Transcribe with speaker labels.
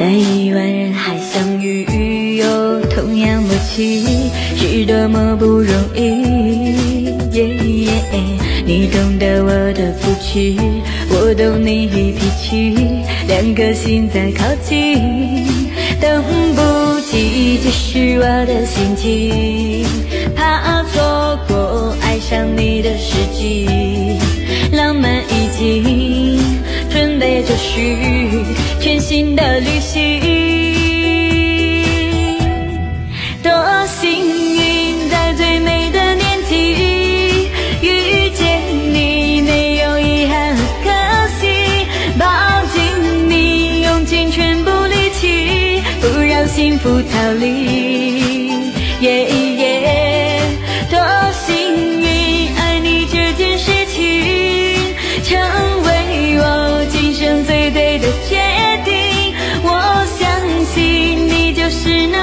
Speaker 1: 在亿万人海相遇，有同样默契，是多么不容易。你懂得我的固执，我懂你脾气，两颗心在靠近，等不及解释我的心情，绪，全新的旅行，多幸运在最美的年纪遇见你，没有遗憾和可惜，抱紧你，用尽全部力气，不让幸福逃离。Yeah Krishna